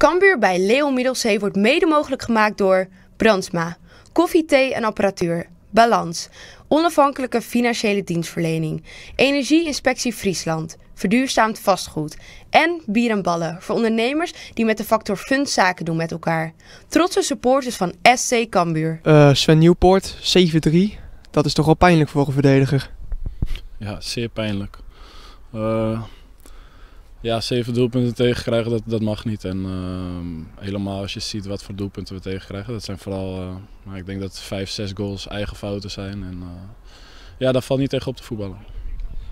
Kambuur bij Leon Middelzee wordt mede mogelijk gemaakt door Brandsma, koffie, thee en apparatuur, Balans, onafhankelijke financiële dienstverlening, Energieinspectie Friesland, verduurzaamd vastgoed en bier en ballen voor ondernemers die met de factor fun zaken doen met elkaar. Trotse supporters van SC Kambuur. Uh, Sven Nieuwpoort, 7-3. Dat is toch wel pijnlijk voor een verdediger? Ja, zeer pijnlijk. Uh, ja, zeven doelpunten tegenkrijgen, dat, dat mag niet. En uh, helemaal als je ziet wat voor doelpunten we tegenkrijgen. Dat zijn vooral, uh, ik denk dat vijf, zes goals eigen fouten zijn. En uh, ja, dat valt niet tegen op te voetballen.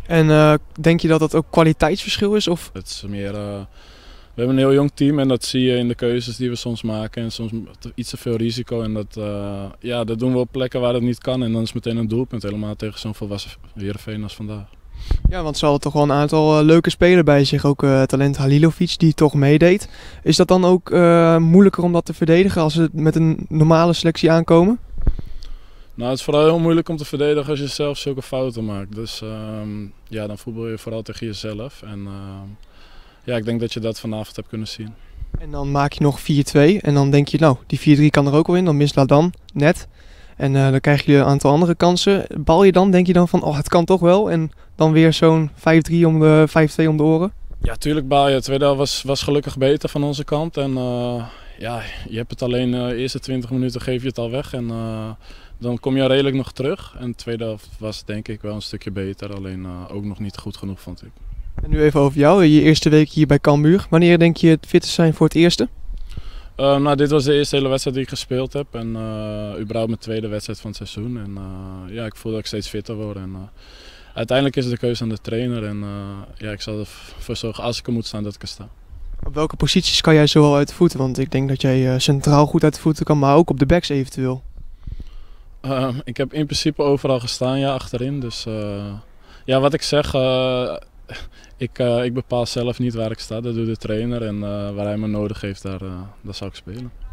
En denk je dat dat ook kwaliteitsverschil is? Of? Het is meer, we hebben een heel jong team en dat zie je in de keuzes die we soms maken. En soms iets te veel risico. En dat, ja, dat doen we op plekken waar het niet kan. En dan is meteen een doelpunt. Helemaal tegen zo'n volwassen Heerenveen als vandaag. Ja, want ze hadden toch wel een aantal uh, leuke spelers bij zich. Ook uh, talent Halilovic die toch meedeed. Is dat dan ook uh, moeilijker om dat te verdedigen als ze met een normale selectie aankomen? Nou, het is vooral heel moeilijk om te verdedigen als je zelf zulke fouten maakt. Dus uh, ja, dan voetbal je vooral tegen jezelf. En ehm, ja, ik denk dat je dat vanavond hebt kunnen zien. En dan maak je nog 4-2 en dan denk je, nou, die 4-3 kan er ook wel in. Dan mist Ladan net. En uh, dan krijg je een aantal andere kansen. Bal je dan, denk je dan van, oh, het kan toch wel. En dan weer zo'n 5-3 om de 5-2 om de oren. Ja, tuurlijk baal je. De tweede was, was gelukkig beter van onze kant. En uh, ja, je hebt het alleen uh, de eerste 20 minuten geef je het al weg. En uh, dan kom je redelijk nog terug. En de tweede helft was denk ik wel een stukje beter. Alleen ook nog niet goed genoeg, vond ik. En nu even over jou. Je eerste week hier bij Cambuur. Wanneer denk je het fit te zijn voor het eerste? Nou, dit was de eerste hele wedstrijd die ik gespeeld heb. En überhaupt mijn tweede wedstrijd van het seizoen. En ja, ik voel dat ik steeds fitter word. En, uiteindelijk is het de keuze aan de trainer. En ja, ik zal ervoor zorgen, als ik er moet staan, dat ik er sta. Op welke posities kan jij zoal uit de voeten? Want ik denk dat jij centraal goed uit de voeten kan, maar ook op de backs eventueel. Ehm, ik heb in principe overal gestaan, ja, achterin. Dus ja, wat ik zeg, ik, uh, ik bepaal zelf niet waar ik sta, dat doet de trainer. En waar hij me nodig heeft, daar, daar zal ik spelen.